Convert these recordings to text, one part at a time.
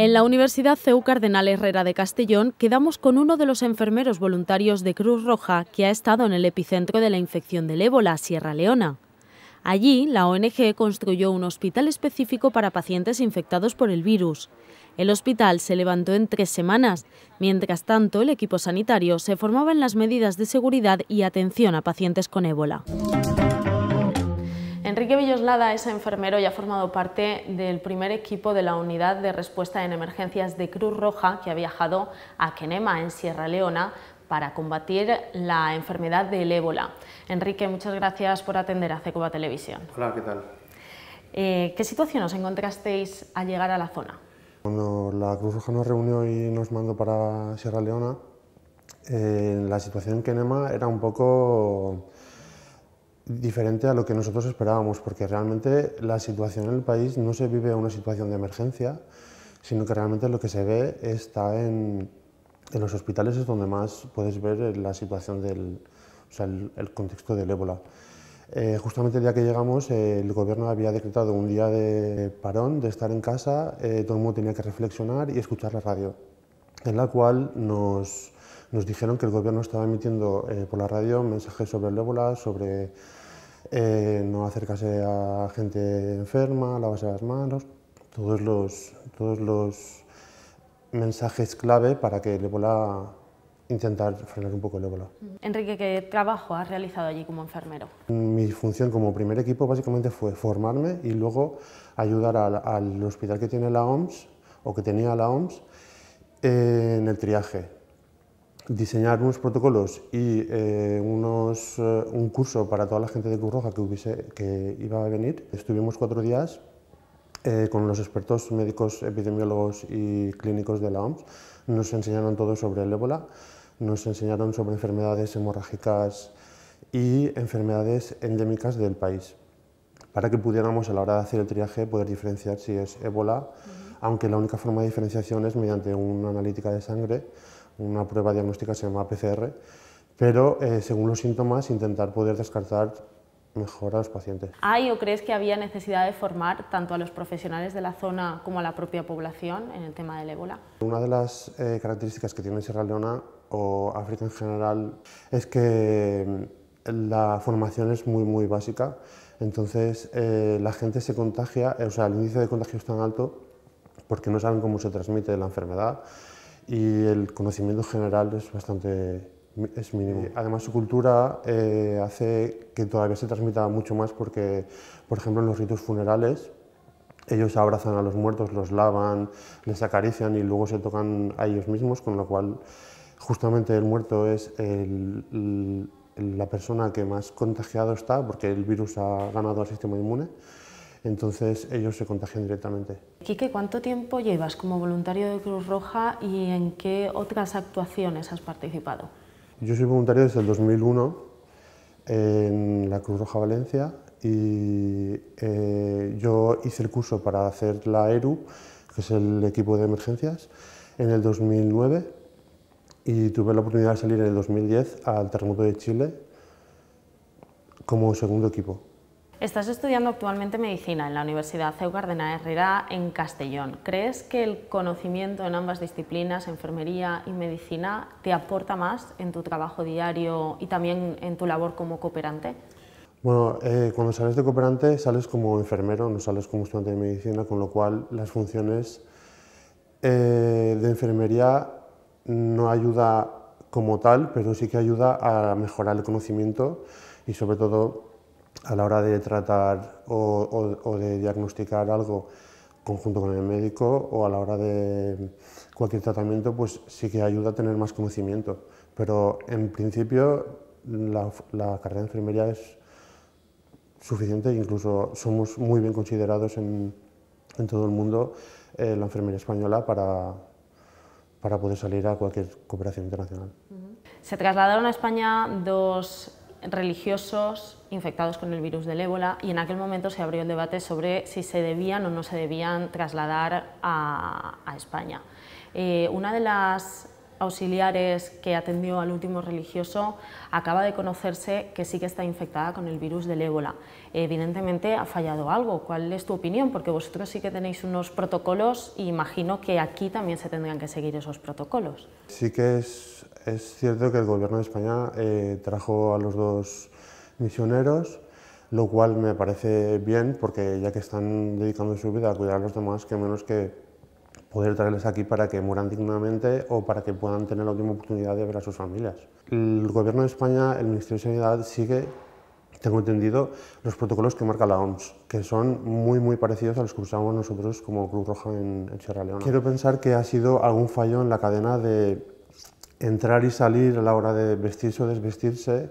En la Universidad CEU Cardenal Herrera de Castellón quedamos con uno de los enfermeros voluntarios de Cruz Roja que ha estado en el epicentro de la infección del ébola, Sierra Leona. Allí, la ONG construyó un hospital específico para pacientes infectados por el virus. El hospital se levantó en tres semanas. Mientras tanto, el equipo sanitario se formaba en las medidas de seguridad y atención a pacientes con ébola. Enrique Villoslada es enfermero y ha formado parte del primer equipo de la Unidad de Respuesta en Emergencias de Cruz Roja que ha viajado a Kenema, en Sierra Leona, para combatir la enfermedad del ébola. Enrique, muchas gracias por atender a Cecoba Televisión. Hola, ¿qué tal? Eh, ¿Qué situación os encontrasteis al llegar a la zona? Cuando la Cruz Roja nos reunió y nos mandó para Sierra Leona, eh, la situación en Kenema era un poco diferente a lo que nosotros esperábamos, porque realmente la situación en el país no se vive una situación de emergencia, sino que realmente lo que se ve está en, en los hospitales es donde más puedes ver la situación del o sea, el, contexto del ébola. Eh, justamente el día que llegamos, eh, el gobierno había decretado un día de parón, de estar en casa, eh, todo el mundo tenía que reflexionar y escuchar la radio, en la cual nos, nos dijeron que el gobierno estaba emitiendo por la radio mensajes sobre el ébola, sobre eh, no acercarse a gente enferma, lavarse las manos, todos los, todos los mensajes clave para que el ébola intentar frenar un poco el ébola. Enrique, ¿qué trabajo has realizado allí como enfermero? Mi función como primer equipo básicamente fue formarme y luego ayudar al, al hospital que tiene la OMS o que tenía la OMS en el triaje diseñar unos protocolos y eh, unos, eh, un curso para toda la gente de Cruz Roja que, hubiese, que iba a venir. Estuvimos cuatro días eh, con los expertos médicos, epidemiólogos y clínicos de la OMS. Nos enseñaron todo sobre el ébola, nos enseñaron sobre enfermedades hemorrágicas y enfermedades endémicas del país, para que pudiéramos a la hora de hacer el triaje poder diferenciar si es ébola, aunque la única forma de diferenciación es mediante una analítica de sangre una prueba diagnóstica se llama PCR, pero eh, según los síntomas intentar poder descartar mejor a los pacientes. ¿Hay o crees que había necesidad de formar tanto a los profesionales de la zona como a la propia población en el tema del ébola? Una de las eh, características que tiene Sierra Leona o África en general es que mm, la formación es muy muy básica, entonces eh, la gente se contagia, o sea, el índice de contagio es tan alto porque no saben cómo se transmite la enfermedad y el conocimiento general es bastante es mínimo. Además, su cultura eh, hace que todavía se transmita mucho más porque, por ejemplo, en los ritos funerales, ellos abrazan a los muertos, los lavan, les acarician y luego se tocan a ellos mismos, con lo cual justamente el muerto es la persona que más contagiado está porque el virus ha ganado al sistema inmune entonces ellos se contagian directamente. Quique, ¿cuánto tiempo llevas como voluntario de Cruz Roja y en qué otras actuaciones has participado? Yo soy voluntario desde el 2001 en la Cruz Roja Valencia y eh, yo hice el curso para hacer la ERU, que es el equipo de emergencias, en el 2009 y tuve la oportunidad de salir en el 2010 al terremoto de Chile como segundo equipo. Estás estudiando actualmente medicina en la Universidad CEU Cardenal Herrera en Castellón. ¿Crees que el conocimiento en ambas disciplinas, enfermería y medicina, te aporta más en tu trabajo diario y también en tu labor como cooperante? Bueno, eh, cuando sales de cooperante sales como enfermero, no sales como estudiante de medicina, con lo cual las funciones eh, de enfermería no ayuda como tal, pero sí que ayuda a mejorar el conocimiento y sobre todo a la hora de tratar o, de diagnosticar algo conjunto con el médico o a la hora de cualquier tratamiento, pues sí que ayuda a tener más conocimiento. Pero en principio la, carrera de enfermería es suficiente, incluso somos muy bien considerados en, todo el mundo eh, la enfermería española para, para poder salir a cualquier cooperación internacional. Se trasladaron a España dos religiosos infectados con el virus del ébola y en aquel momento se abrió el debate sobre si se debían o no se debían trasladar a, España. Eh, una de las auxiliares que atendió al último religioso, acaba de conocerse que sí que está infectada con el virus del ébola. Evidentemente ha fallado algo. ¿Cuál es tu opinión? Porque vosotros sí que tenéis unos protocolos y imagino que aquí también se tendrían que seguir esos protocolos. Sí que es, es cierto que el Gobierno de España eh, trajo a los dos misioneros lo cual me parece bien porque ya que están dedicando su vida a cuidar a los demás, que menos que poder traerles aquí para que mueran dignamente o para que puedan tener la última oportunidad de ver a sus familias. El Gobierno de España, el Ministerio de Sanidad sigue, tengo entendido, los protocolos que marca la OMS, que son muy muy parecidos a los que usamos nosotros como Cruz Roja en, en Sierra Leona. Quiero pensar que ha sido algún fallo en la cadena de entrar y salir a la hora de vestirse o desvestirse.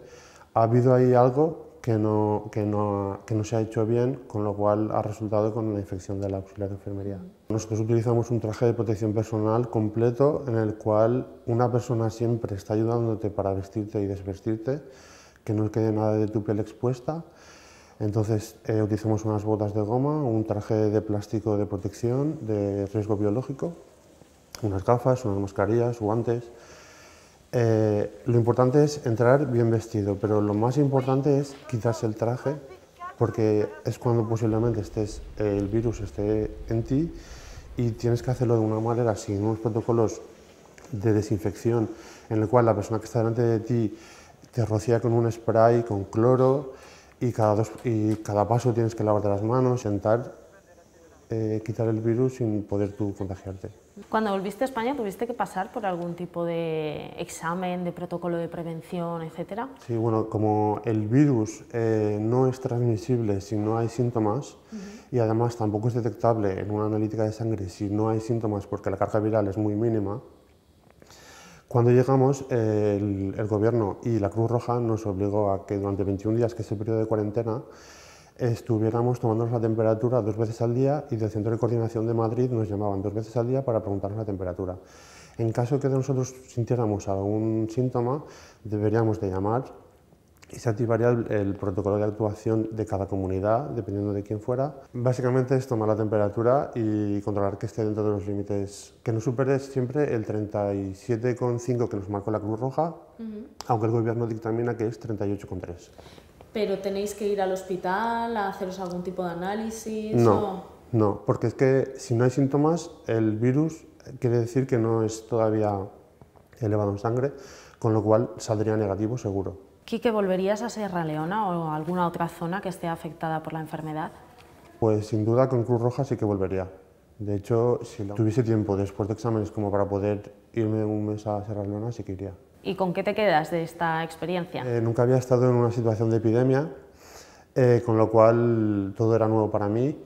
Ha habido ahí algo que no, que, no, que no se ha hecho bien, con lo cual ha resultado con la infección de la auxiliar de enfermería. Nosotros utilizamos un traje de protección personal completo en el cual una persona siempre está ayudándote para vestirte y desvestirte, que no quede nada de tu piel expuesta. Entonces eh, utilizamos unas botas de goma, un traje de plástico de protección de riesgo biológico, unas gafas, unas mascarillas, guantes eh, lo importante es entrar bien vestido, pero lo más importante es quitarse el traje, porque es cuando posiblemente estés, el virus esté en ti y tienes que hacerlo de una manera, sin unos protocolos de desinfección, en el cual la persona que está delante de ti te rocía con un spray, con cloro, y cada, dos, y cada paso tienes que lavarte las manos, sentar eh, quitar el virus sin poder tú contagiarte. Cuando volviste a España, ¿tuviste que pasar por algún tipo de examen, de protocolo de prevención, etcétera? Sí, bueno, como el virus eh, no es transmisible si no hay síntomas y además tampoco es detectable en una analítica de sangre si no hay síntomas porque la carga viral es muy mínima, cuando llegamos, el, el, gobierno y la Cruz Roja nos obligó a que durante 21 días, que es el periodo de cuarentena, estuviéramos tomándonos la temperatura dos veces al día y del Centro de Coordinación de Madrid nos llamaban dos veces al día para preguntarnos la temperatura. En caso que nosotros sintiéramos algún síntoma, deberíamos de llamar y se activaría el, protocolo de actuación de cada comunidad, dependiendo de quién fuera. Básicamente es tomar la temperatura y controlar que esté dentro de los límites, que no supere siempre el 37,5 que nos marcó la Cruz Roja, aunque el gobierno dictamina que es 38,3. ¿Pero tenéis que ir al hospital a haceros algún tipo de análisis? No, no, porque es que si no hay síntomas, el virus quiere decir que no es todavía elevado en sangre, con lo cual saldría negativo seguro. ¿Quique, volverías a Sierra Leona o a alguna otra zona que esté afectada por la enfermedad? Pues sin duda con Cruz Roja sí que volvería. De hecho, si tuviese tiempo después de exámenes como para poder irme un mes a Sierra Leona, sí que iría. ¿Y con qué te quedas de esta experiencia? Eh, nunca había estado en una situación de epidemia, eh, con lo cual todo era nuevo para mí.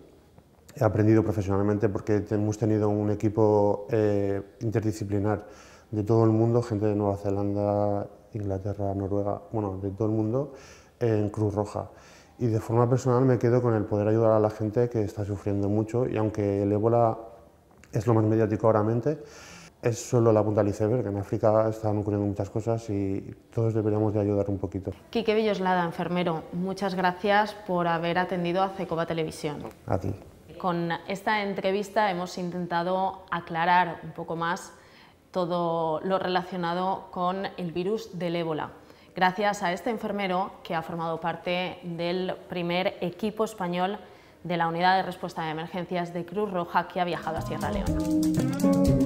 He aprendido profesionalmente porque hemos tenido un equipo eh, interdisciplinar de todo el mundo, gente de Nueva Zelanda, Inglaterra, Noruega, bueno, de todo el mundo, en Cruz Roja. Y de forma personal me quedo con el poder ayudar a la gente que está sufriendo mucho y aunque el ébola es lo más mediático ahora mente, es solo la punta del iceberg. En África están ocurriendo muchas cosas y todos deberíamos de ayudar un poquito. Quique Villoslada, enfermero, muchas gracias por haber atendido a Cecoba Televisión. A ti. Con esta entrevista hemos intentado aclarar un poco más todo lo relacionado con el virus del ébola. Gracias a este enfermero que ha formado parte del primer equipo español de la Unidad de Respuesta de Emergencias de Cruz Roja que ha viajado a Sierra Leona.